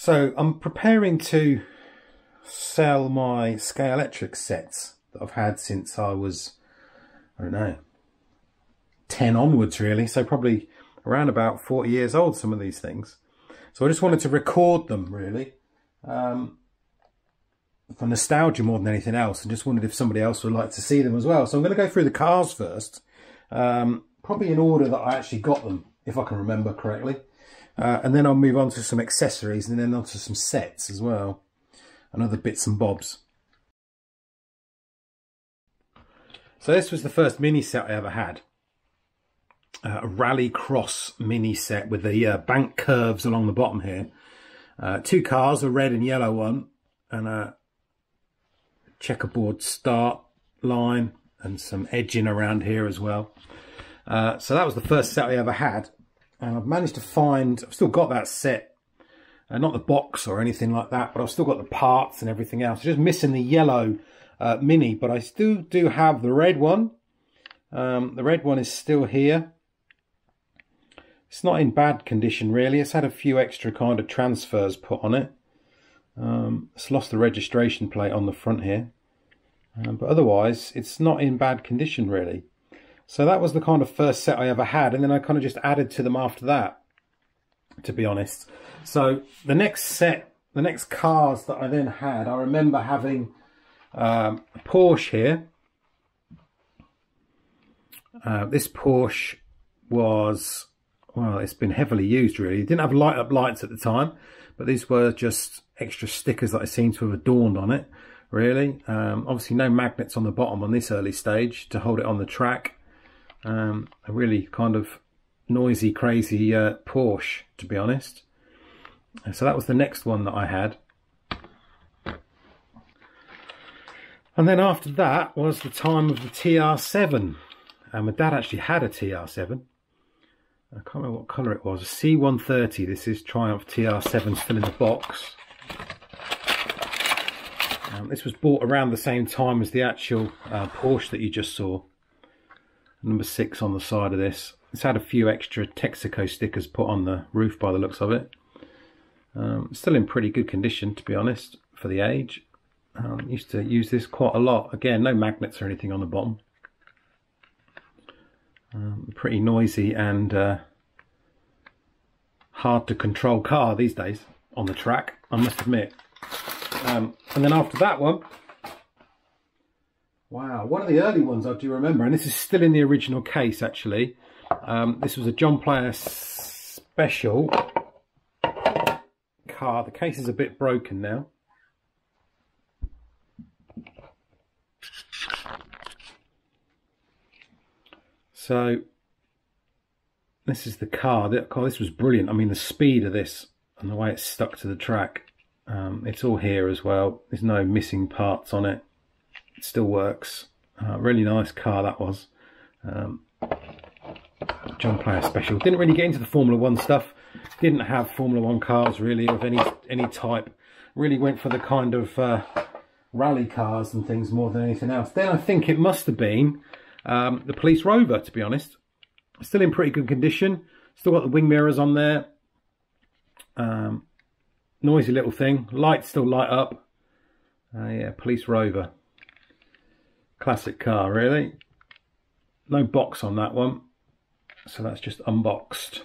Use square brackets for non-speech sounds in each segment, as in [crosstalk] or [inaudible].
So I'm preparing to sell my Scalextric sets that I've had since I was, I don't know, 10 onwards really. So probably around about 40 years old, some of these things. So I just wanted to record them really. Um, for nostalgia more than anything else and just wondered if somebody else would like to see them as well. So I'm going to go through the cars first, um, probably in order that I actually got them, if I can remember correctly. Uh, and then I'll move on to some accessories and then on to some sets as well. And other bits and bobs. So this was the first mini set I ever had. Uh, a Rallycross mini set with the uh, bank curves along the bottom here. Uh, two cars, a red and yellow one, and a checkerboard start line and some edging around here as well. Uh, so that was the first set I ever had and I've managed to find, I've still got that set, uh, not the box or anything like that, but I've still got the parts and everything else. Just missing the yellow uh, Mini, but I still do have the red one. Um, the red one is still here. It's not in bad condition really. It's had a few extra kind of transfers put on it. Um, it's lost the registration plate on the front here. Um, but otherwise, it's not in bad condition really. So that was the kind of first set I ever had, and then I kind of just added to them after that, to be honest. So the next set, the next cars that I then had, I remember having um, a Porsche here. Uh, this Porsche was, well, it's been heavily used really. It didn't have light up lights at the time, but these were just extra stickers that I seem to have adorned on it, really. Um, obviously no magnets on the bottom on this early stage to hold it on the track. Um, a really kind of noisy, crazy uh, Porsche, to be honest. So that was the next one that I had. And then after that was the time of the TR7. And my dad actually had a TR7. I can't remember what colour it was. A C130. This is Triumph TR7 still in the box. Um, this was bought around the same time as the actual uh, Porsche that you just saw number six on the side of this. It's had a few extra Texaco stickers put on the roof by the looks of it. Um, still in pretty good condition to be honest for the age. Um, used to use this quite a lot. Again, no magnets or anything on the bottom. Um, pretty noisy and uh, hard to control car these days on the track, I must admit. Um, and then after that one, Wow, one of the early ones I do remember, and this is still in the original case actually. Um, this was a John Player special car. The case is a bit broken now. So this is the car. This was brilliant. I mean, the speed of this and the way it's stuck to the track. Um, it's all here as well. There's no missing parts on it. Still works. Uh, really nice car that was. Um, John Player Special. Didn't really get into the Formula One stuff. Didn't have Formula One cars really of any any type. Really went for the kind of uh, rally cars and things more than anything else. Then I think it must have been um, the Police Rover, to be honest. Still in pretty good condition. Still got the wing mirrors on there. Um, noisy little thing. Lights still light up. Uh, yeah, Police Rover. Classic car, really. No box on that one. So that's just unboxed.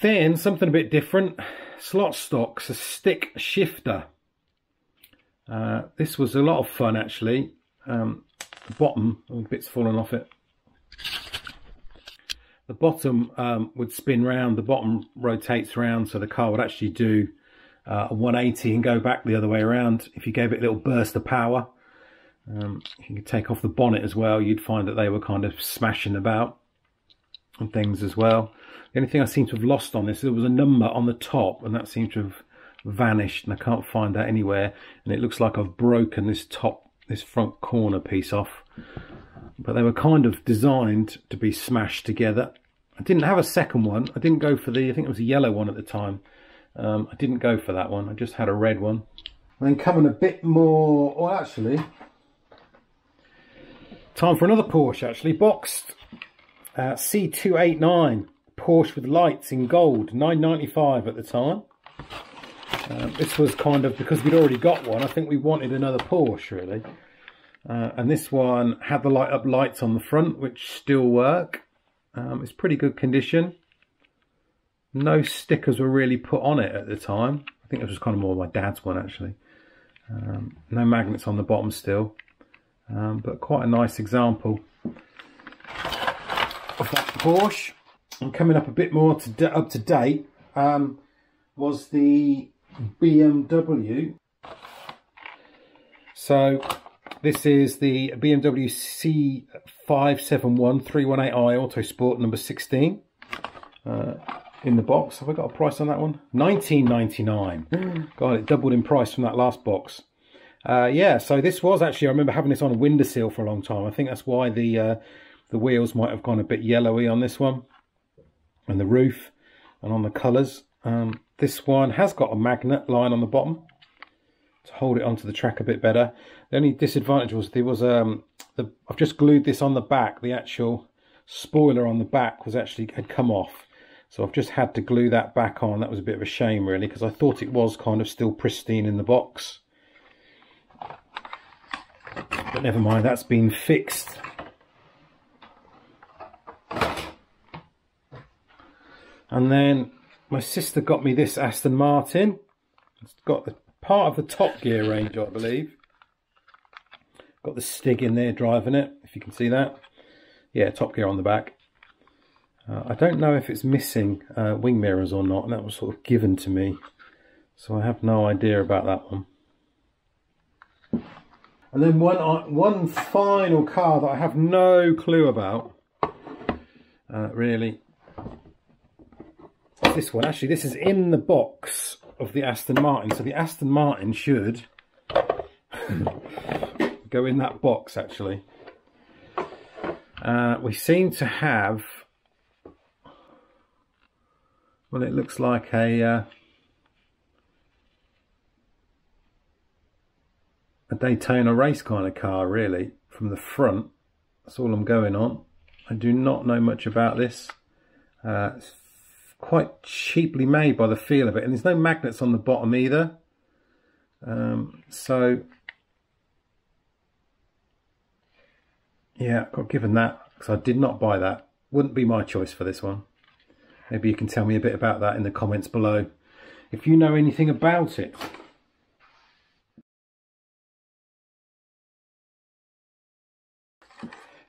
Then something a bit different. Slot stocks, a stick shifter. Uh, this was a lot of fun actually. Um, the bottom, oh, bits falling off it. The bottom um, would spin round, the bottom rotates around so the car would actually do uh, a 180 and go back the other way around if you gave it a little burst of power. Um, you could take off the bonnet as well, you'd find that they were kind of smashing about and things as well. The only thing I seem to have lost on this, is there was a number on the top and that seemed to have vanished and I can't find that anywhere. And it looks like I've broken this top, this front corner piece off. But they were kind of designed to be smashed together. I didn't have a second one. I didn't go for the, I think it was a yellow one at the time. Um, I didn't go for that one. I just had a red one. And then coming a bit more, well actually, Time for another Porsche actually, boxed. Uh, C289, Porsche with lights in gold, 995 at the time. Um, this was kind of, because we'd already got one, I think we wanted another Porsche really. Uh, and this one had the light up lights on the front, which still work. Um, it's pretty good condition. No stickers were really put on it at the time. I think it was kind of more my dad's one actually. Um, no magnets on the bottom still, um, but quite a nice example of that Porsche. And coming up a bit more to up to date um, was the BMW. So this is the BMW C571 318i Autosport number 16 uh, in the box. Have I got a price on that one? 19.99. God, it doubled in price from that last box. Uh, yeah, so this was actually, I remember having this on a windowsill for a long time. I think that's why the uh, the wheels might have gone a bit yellowy on this one. And the roof and on the colours. Um, this one has got a magnet line on the bottom to hold it onto the track a bit better. The only disadvantage was there was um the I've just glued this on the back. The actual spoiler on the back was actually had come off. So I've just had to glue that back on. That was a bit of a shame really because I thought it was kind of still pristine in the box. But never mind, that's been fixed. And then my sister got me this Aston Martin. It's got the part of the Top Gear range, I believe. Got the Stig in there driving it, if you can see that. Yeah, Top Gear on the back. Uh, I don't know if it's missing uh, wing mirrors or not, and that was sort of given to me. So I have no idea about that one. And then one, uh, one final car that I have no clue about, uh, really. This one, actually, this is in the box of the Aston Martin. So the Aston Martin should [laughs] go in that box actually. Uh, we seem to have, well it looks like a, uh, a Daytona race kind of car really from the front. That's all I'm going on. I do not know much about this. Uh, it's quite cheaply made by the feel of it. And there's no magnets on the bottom either. Um, so, yeah, got given that because I did not buy that. Wouldn't be my choice for this one. Maybe you can tell me a bit about that in the comments below. If you know anything about it.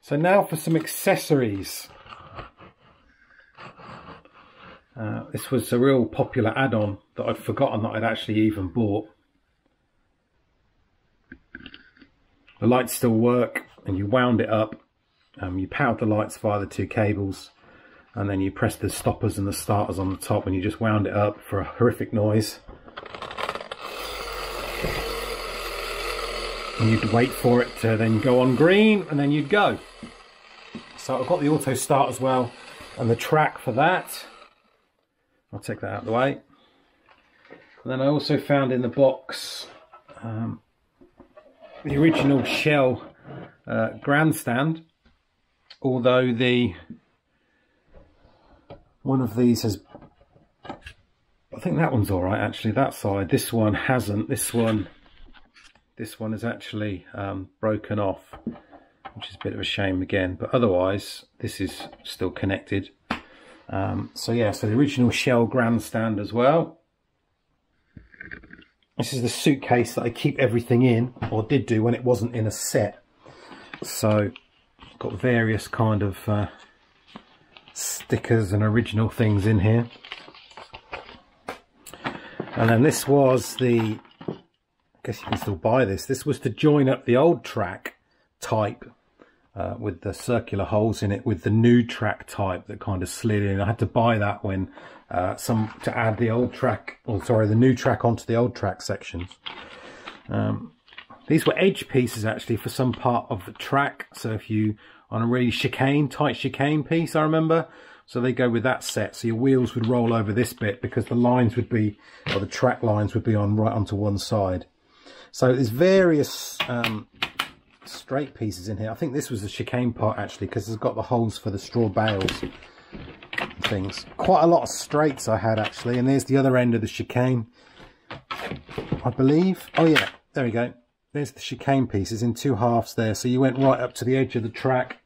So now for some accessories. Uh, this was a real popular add-on that I'd forgotten that I'd actually even bought. The lights still work and you wound it up. Um, you powered the lights via the two cables and then you press the stoppers and the starters on the top and you just wound it up for a horrific noise. And you'd wait for it to then go on green and then you'd go. So I've got the auto start as well and the track for that. I'll take that out of the way. And then I also found in the box um, the original Shell uh, grandstand, although the one of these has, I think that one's all right actually, that side. This one hasn't. This one, this one is actually um, broken off, which is a bit of a shame again. But otherwise, this is still connected. Um, so yeah, so the original Shell grandstand as well. This is the suitcase that I keep everything in, or did do when it wasn't in a set. So, got various kind of uh, stickers and original things in here. And then this was the, guess you can still buy this, this was to join up the old track type uh, with the circular holes in it with the new track type that kind of slid in. I had to buy that when uh, some to add the old track, or sorry, the new track onto the old track sections. Um, these were edge pieces actually for some part of the track. So if you on a really chicane, tight chicane piece, I remember. So they go with that set. So your wheels would roll over this bit because the lines would be, or the track lines would be on right onto one side. So there's various um, straight pieces in here. I think this was the chicane part actually because it's got the holes for the straw bales things. Quite a lot of straights I had actually and there's the other end of the chicane. I believe. Oh yeah, there we go. There's the chicane pieces in two halves there. So you went right up to the edge of the track.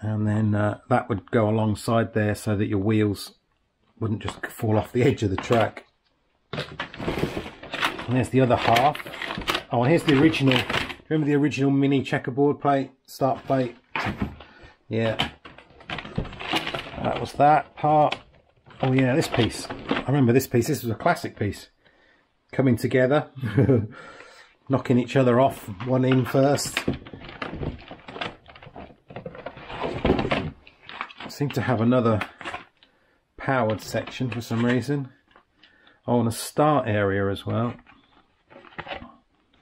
And then uh, that would go alongside there so that your wheels wouldn't just fall off the edge of the track. And there's the other half. Oh, here's the original. Remember the original mini checkerboard plate, start plate? Yeah. That was that part. Oh yeah, this piece. I remember this piece. This was a classic piece. Coming together. [laughs] Knocking each other off. One in first. Seem to have another powered section for some reason. Oh, and a start area as well.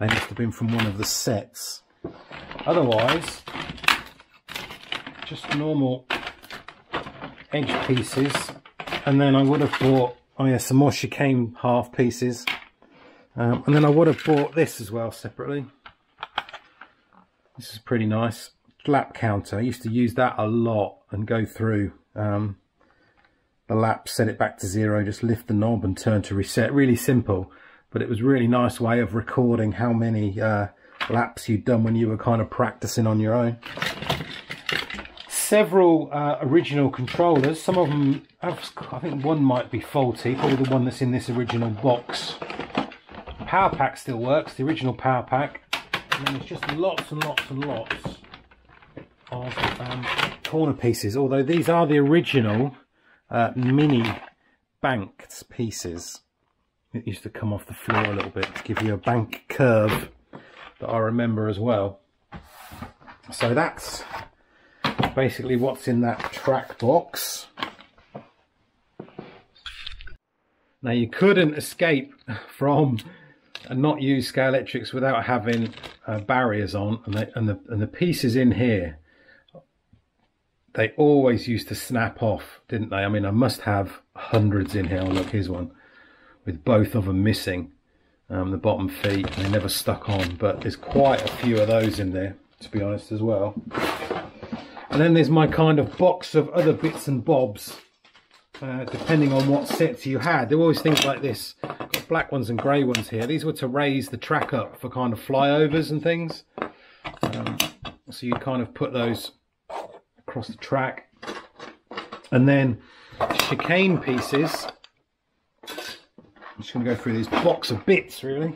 They must have been from one of the sets. Otherwise, just normal edge pieces. And then I would have bought, oh yeah, some more chicane half pieces. Um, and then I would have bought this as well separately. This is pretty nice. Lap counter. I used to use that a lot and go through um, the lap, set it back to zero, just lift the knob and turn to reset. Really simple but it was really nice way of recording how many uh, laps you'd done when you were kind of practicing on your own. Several uh, original controllers, some of them, have, I think one might be faulty, probably the one that's in this original box. Power pack still works, the original power pack, and then there's just lots and lots and lots of um, corner pieces, although these are the original uh, mini banked pieces it used to come off the floor a little bit to give you a bank curve that I remember as well. So that's basically what's in that track box. Now you couldn't escape from and not use Scalextrics without having uh, barriers on and, they, and, the, and the pieces in here they always used to snap off didn't they I mean I must have hundreds in here oh, look here's one with both of them missing um, the bottom feet they never stuck on. But there's quite a few of those in there to be honest as well. And then there's my kind of box of other bits and bobs uh, depending on what sets you had. There were always things like this. Got black ones and grey ones here. These were to raise the track up for kind of flyovers and things. Um, so you kind of put those across the track. And then chicane pieces I'm just going to go through this box of bits, really.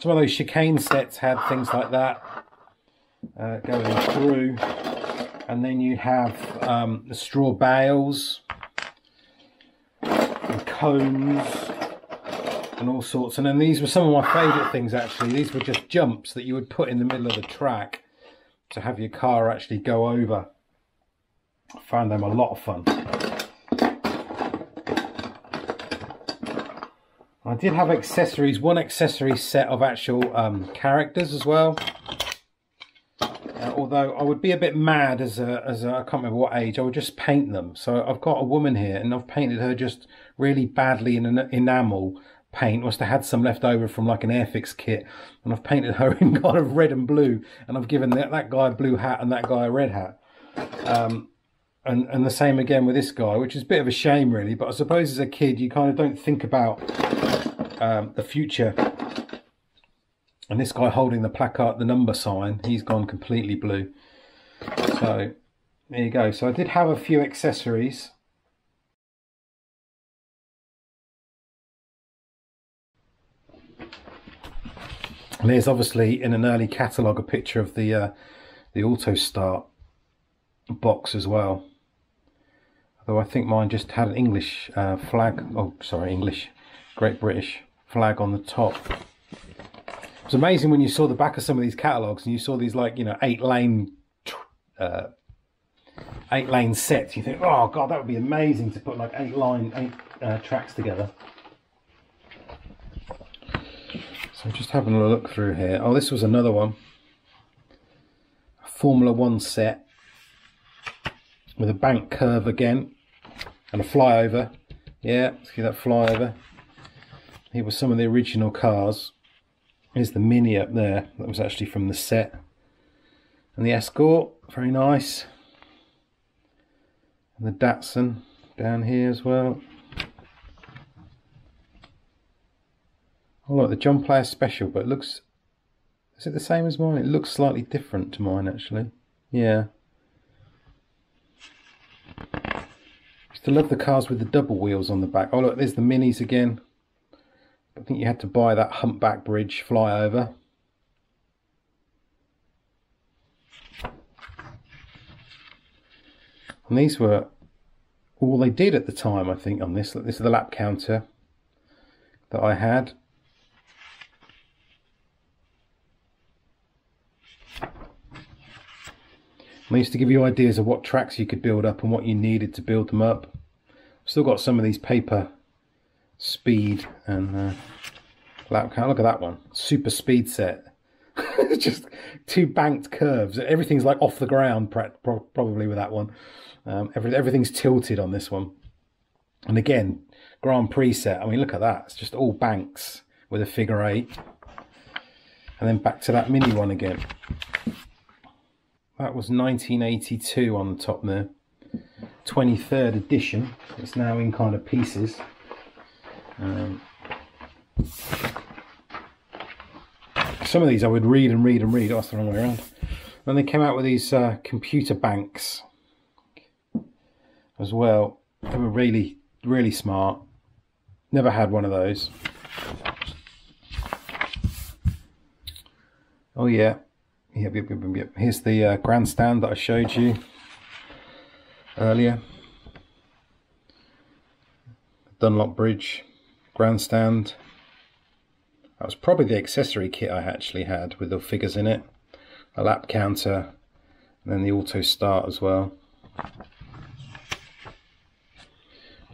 Some of those chicane sets had things like that uh, going through. And then you have um, the straw bales, and cones, and all sorts. And then these were some of my favourite things, actually. These were just jumps that you would put in the middle of the track to have your car actually go over. I found them a lot of fun. I did have accessories, one accessory set of actual um, characters as well. Uh, although I would be a bit mad as a, as a, I can't remember what age, I would just paint them. So I've got a woman here and I've painted her just really badly in an enamel paint. Must have had some left over from like an Airfix kit. And I've painted her [laughs] in kind of red and blue. And I've given that, that guy a blue hat and that guy a red hat. Um, and, and the same again with this guy, which is a bit of a shame really. But I suppose as a kid, you kind of don't think about um, the future. And this guy holding the placard, the number sign, he's gone completely blue. So there you go. So I did have a few accessories. And there's obviously in an early catalogue a picture of the uh, the auto start box as well. Though I think mine just had an English uh, flag. Oh, sorry, English, Great British flag on the top. It was amazing when you saw the back of some of these catalogues and you saw these like, you know, eight lane uh, eight lane sets. You think, oh god, that would be amazing to put like eight line, eight uh, tracks together. So just having a look through here. Oh, this was another one. Formula One set with a bank curve again and a flyover. Yeah, see that flyover. Here were some of the original cars. Here's the Mini up there. That was actually from the set. And the Escort, very nice. And the Datsun down here as well. Oh look, the John Player Special, but it looks... Is it the same as mine? It looks slightly different to mine, actually. Yeah. Used to love the cars with the double wheels on the back. Oh look, there's the Minis again. I think you had to buy that humpback bridge flyover. And these were all they did at the time, I think, on this. This is the lap counter that I had. And they used to give you ideas of what tracks you could build up and what you needed to build them up. Still got some of these paper speed and uh, lap count. Look at that one, super speed set. [laughs] Just two banked curves. Everything's like off the ground, probably with that one. Um, every, everything's tilted on this one. And again, Grand Prix set. I mean, look at that. It's just all banks with a figure eight. And then back to that mini one again. That was 1982 on the top there. 23rd edition. It's now in kind of pieces. Um, some of these I would read and read and read. Oh, that's the wrong way around. Then they came out with these uh, computer banks as well. They were really, really smart. Never had one of those. Oh yeah, yep, yep, yep, yep. Here's the uh, grandstand that I showed you earlier. Dunlop Bridge grandstand. That was probably the accessory kit I actually had with the figures in it. A lap counter and then the auto start as well.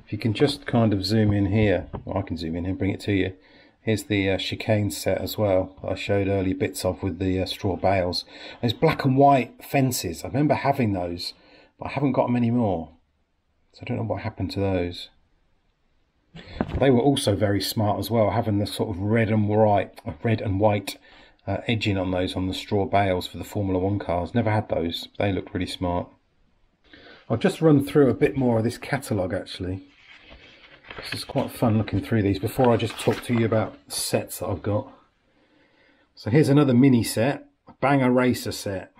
If you can just kind of zoom in here, well, I can zoom in and bring it to you. Here's the uh, chicane set as well I showed early bits of with the uh, straw bales. There's black and white fences. I remember having those, but I haven't got them anymore. So I don't know what happened to those. They were also very smart as well, having the sort of red and white, red and white uh, edging on those on the straw bales for the Formula One cars. Never had those. They looked really smart. I'll just run through a bit more of this catalogue actually. This is quite fun looking through these before I just talk to you about sets that I've got. So here's another mini set, a Banger Racer set.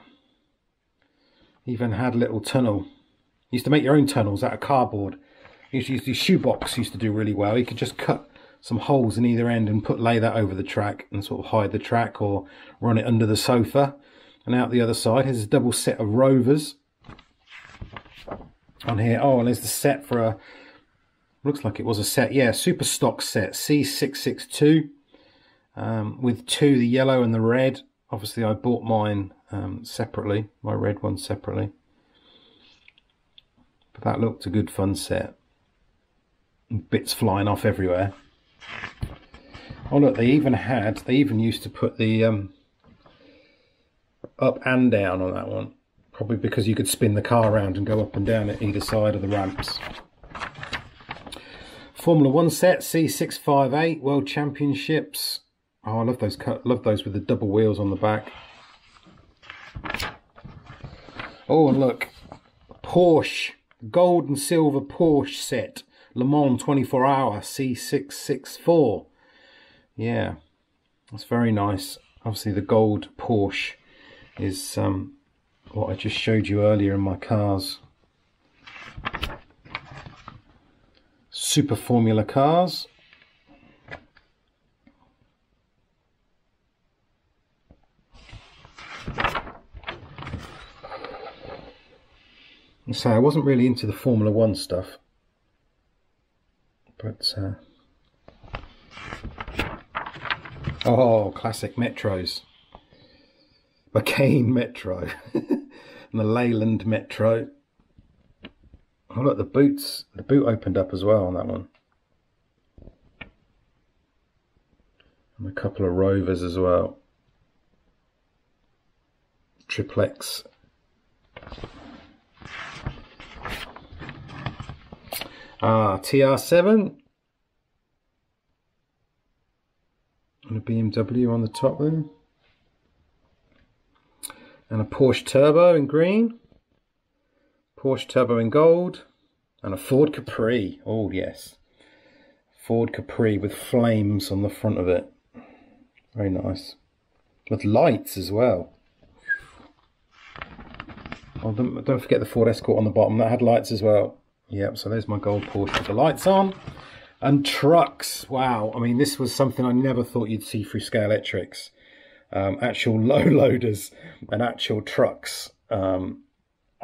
Even had a little tunnel. Used to make your own tunnels out of cardboard. Used to use the shoebox used to do really well. You could just cut some holes in either end and put lay that over the track and sort of hide the track or run it under the sofa. And out the other side, here's a double set of rovers on here. Oh, and there's the set for a looks like it was a set yeah super stock set c662 um, with two the yellow and the red. Obviously i bought mine um, separately my red one separately. But that looked a good fun set. Bits flying off everywhere. Oh look they even had they even used to put the um, up and down on that one. Probably because you could spin the car around and go up and down at either side of the ramps Formula One set C658 World Championships. Oh, I love those. Love those with the double wheels on the back. Oh, and look, Porsche gold and silver Porsche set Le Mans 24 Hour C664. Yeah, that's very nice. Obviously, the gold Porsche is um, what I just showed you earlier in my cars. Super Formula cars. So I wasn't really into the Formula One stuff, but uh, oh, classic Metros, [laughs] McCain Metro, [laughs] and the Leyland Metro. Oh look, the boots, the boot opened up as well on that one. And a couple of rovers as well. Triplex. Ah, TR7. And a BMW on the top there. And a Porsche Turbo in green. Porsche Turbo in gold, and a Ford Capri. Oh, yes. Ford Capri with flames on the front of it. Very nice. With lights as well. Oh, don't, don't forget the Ford Escort on the bottom. That had lights as well. Yep, so there's my gold Porsche with the lights on. And trucks. Wow. I mean, this was something I never thought you'd see through Scalextrics. Um, actual [laughs] low loaders and actual trucks. Um,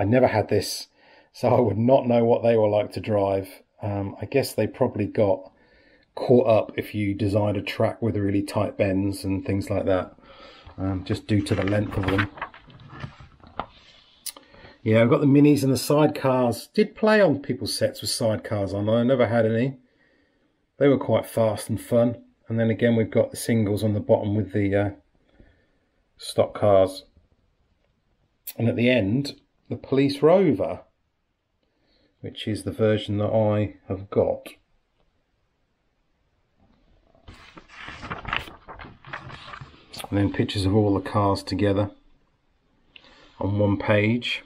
I never had this, so I would not know what they were like to drive. Um, I guess they probably got caught up if you designed a track with really tight bends and things like that, um, just due to the length of them. Yeah, I've got the minis and the sidecars. Did play on people's sets with sidecars on. I never had any. They were quite fast and fun. And then again, we've got the singles on the bottom with the uh, stock cars. And at the end, the Police Rover, which is the version that I have got. And then pictures of all the cars together on one page.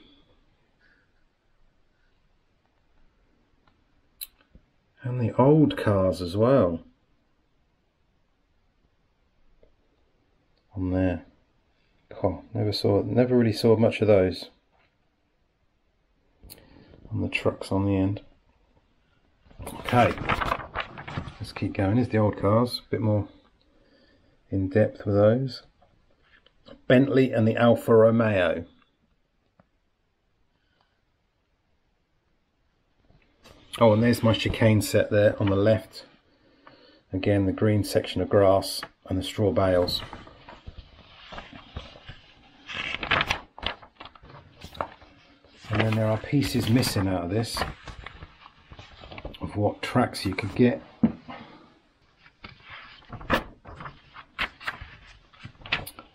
And the old cars as well. On there. Oh, never saw, never really saw much of those. On the trucks on the end. Okay, let's keep going. Here's the old cars, a bit more in depth with those. Bentley and the Alfa Romeo. Oh, and there's my chicane set there on the left. Again, the green section of grass and the straw bales. And there are pieces missing out of this of what tracks you could get.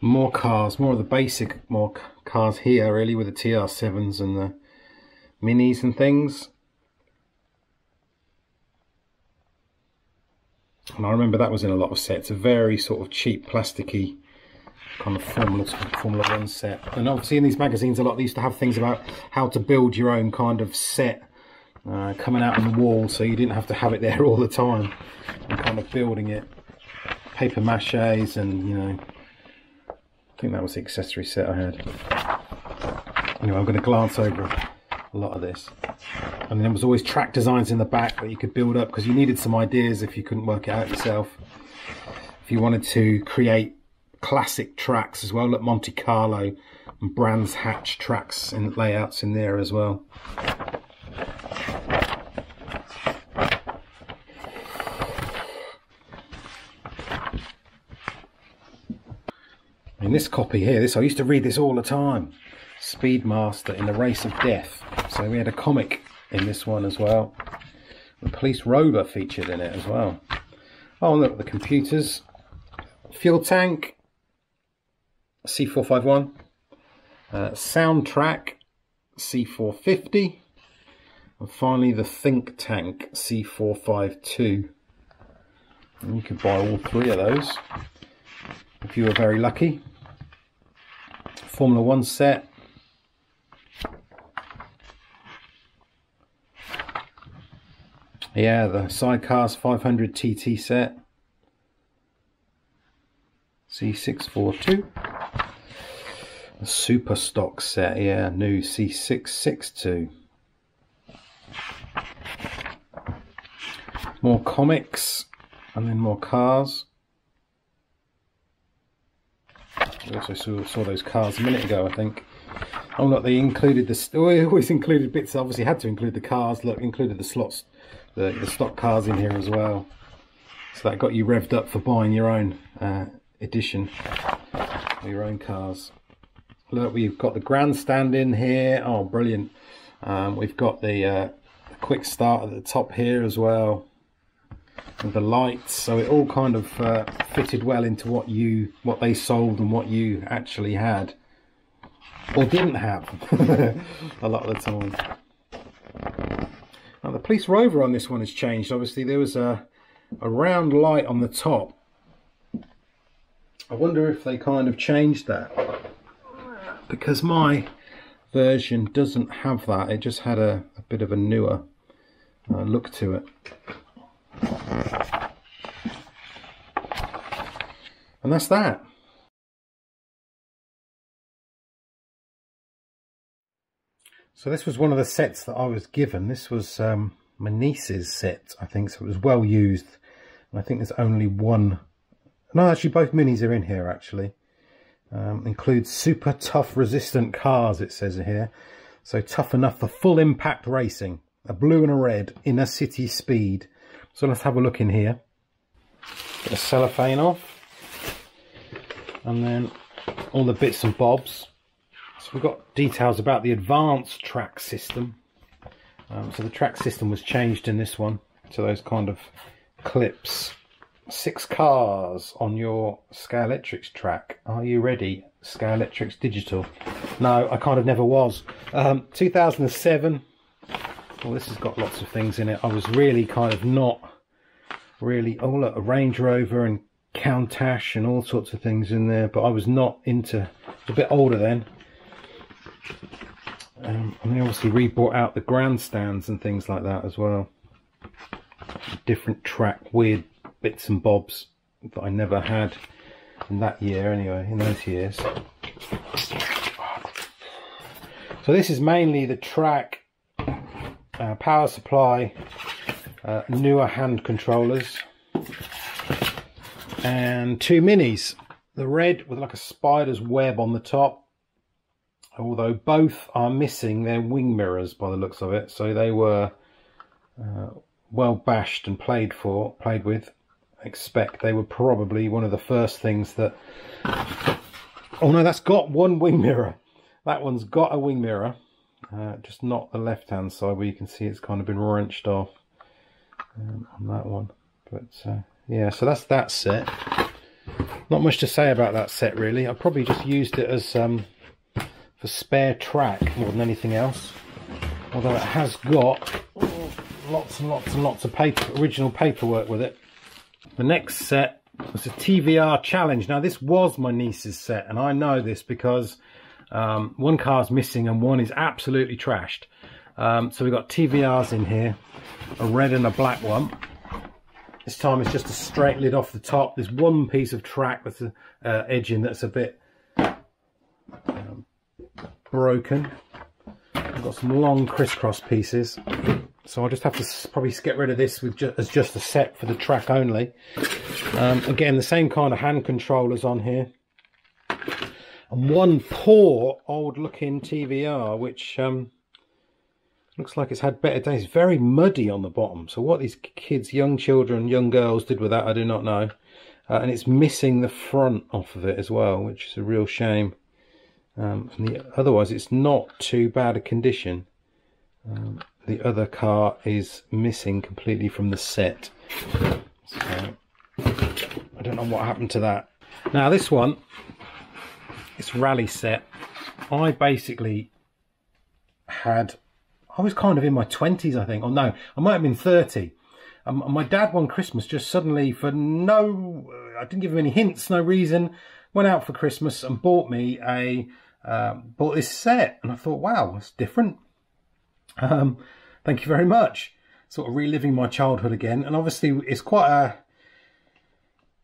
More cars, more of the basic more cars here really with the TR7s and the minis and things. And I remember that was in a lot of sets, a very sort of cheap plasticky kind of Formula, Formula One set. And obviously in these magazines a lot they used to have things about how to build your own kind of set uh, coming out on the wall so you didn't have to have it there all the time and kind of building it. Paper maches and you know, I think that was the accessory set I had. Anyway, I'm going to glance over a lot of this. And there was always track designs in the back that you could build up because you needed some ideas if you couldn't work it out yourself. If you wanted to create classic tracks as well, like Monte Carlo and Brands Hatch tracks and layouts in there as well. In this copy here, this I used to read this all the time. Speedmaster in the Race of Death. So we had a comic in this one as well. The police rover featured in it as well. Oh, look, the computers. Fuel tank. C451. Uh, soundtrack. C450. And finally the think tank C452. And you could buy all three of those if you were very lucky. Formula One set. Yeah, the Sidecars 500 TT set. C642. A super stock set, yeah, new C662. More comics, and then more cars. We also saw, saw those cars a minute ago, I think. Oh, look, they included the... [laughs] Oh, they always included bits. Obviously, had to include the cars. Look, included the slots, the, the stock cars in here as well. So that got you revved up for buying your own uh, edition, your own cars. Look, we've got the grandstand in here. Oh, brilliant. Um, we've got the, uh, quick start at the top here as well. And the lights. So it all kind of uh, fitted well into what you what they sold and what you actually had. Or didn't have. [laughs] A lot of the time. Now the police rover on this one has changed. Obviously there was a, a round light on the top. I wonder if they kind of changed that because my version doesn't have that it just had a, a bit of a newer uh, look to it And that's that. So this was one of the sets that I was given. This was um, my niece's set, I think, so it was well used. And I think there's only one. No, actually, both minis are in here, actually. Um, includes super tough resistant cars, it says here. So tough enough for full impact racing. A blue and a red in a city speed. So let's have a look in here. Get the cellophane off. And then all the bits and bobs. So we've got details about the advanced track system. Um, so the track system was changed in this one to those kind of clips. Six cars on your Scalextrics track. Are you ready? Scalextrics Digital. No, I kind of never was. Um, 2007. Well, this has got lots of things in it. I was really kind of not really... Oh, look, a Range Rover and Countach and all sorts of things in there. But I was not into... a bit older then. Um, and they obviously re-brought out the grandstands and things like that as well. Different track, weird bits and bobs that I never had in that year anyway, in those years. So this is mainly the track, uh, power supply, uh, newer hand controllers, and two minis. The red with like a spider's web on the top, although both are missing their wing mirrors by the looks of it. So they were uh, well bashed and played for, played with expect they were probably one of the first things that oh no that's got one wing mirror. That one's got a wing mirror uh, just not the left hand side where you can see it's kind of been wrenched off um, on that one. But uh, yeah so that's that set. Not much to say about that set really. I probably just used it as um, for spare track more than anything else. Although it has got lots and lots and lots of paper original paperwork with it the next set was a TVR challenge. Now this was my niece's set and I know this because um, one car's missing and one is absolutely trashed. Um, so we've got TVRs in here, a red and a black one. This time it's just a straight lid off the top. There's one piece of track with the uh, edging that's a bit um, broken. I've got some long crisscross pieces. So I'll just have to probably get rid of this with ju as just a set for the track only. Um, again, the same kind of hand controllers on here. And one poor old looking TVR, which um, looks like it's had better days. Very muddy on the bottom. So what these kids, young children, young girls did with that, I do not know. Uh, and it's missing the front off of it as well, which is a real shame. Um, the, otherwise, it's not too bad a condition. Um, the other car is missing completely from the set. So, I don't know what happened to that. Now this one, this rally set, I basically had, I was kind of in my 20s I think, or no, I might have been 30. Um, my dad one Christmas just suddenly for no, I didn't give him any hints, no reason, went out for Christmas and bought me a, uh, bought this set and I thought, wow, it's different. Um, thank you very much. Sort of reliving my childhood again. And obviously it's quite a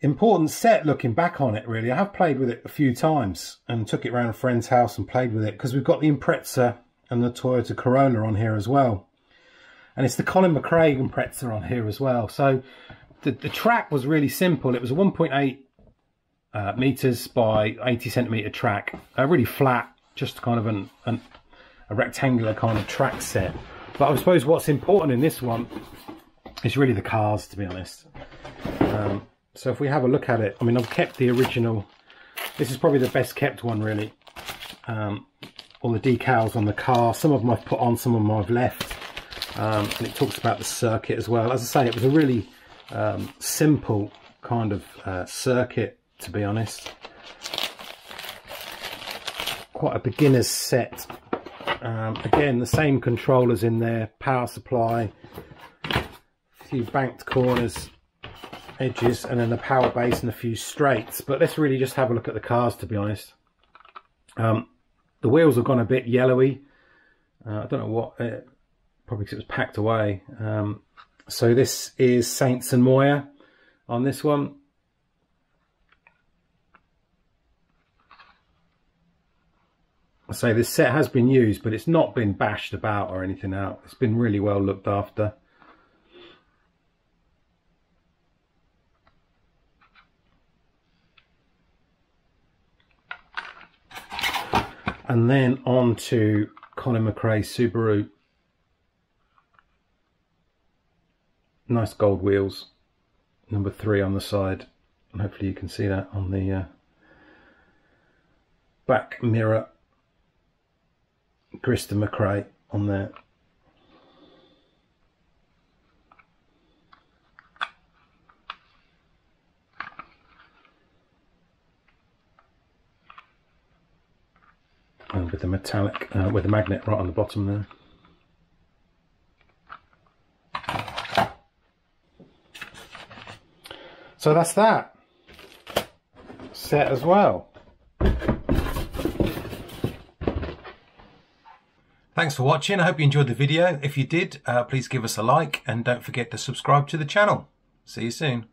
important set looking back on it really. I have played with it a few times and took it around a friend's house and played with it because we've got the Impreza and the Toyota Corolla on here as well. And it's the Colin McRae Impreza on here as well. So the, the track was really simple. It was a 1.8 uh, meters by 80 centimeter track, uh, really flat, just kind of an, an, a rectangular kind of track set. But I suppose what's important in this one is really the cars, to be honest. Um, so if we have a look at it, I mean, I've kept the original. This is probably the best kept one, really. Um, all the decals on the car. Some of them I've put on, some of them I've left. Um, and it talks about the circuit as well. As I say, it was a really um, simple kind of uh, circuit, to be honest. Quite a beginner's set um, again, the same controllers in there, power supply, a few banked corners, edges, and then the power base and a few straights. But let's really just have a look at the cars, to be honest. Um, the wheels have gone a bit yellowy. Uh, I don't know what, uh, probably because it was packed away. Um, so this is Sainz and Moya on this one. I say this set has been used, but it's not been bashed about or anything out. It's been really well looked after. And then on to Colin McRae Subaru. Nice gold wheels. Number three on the side. And hopefully you can see that on the uh, back mirror. Grista McRae on there. and with the metallic, uh, with the magnet right on the bottom there. So that's that set as well. Thanks for watching. I hope you enjoyed the video. If you did, uh, please give us a like and don't forget to subscribe to the channel. See you soon.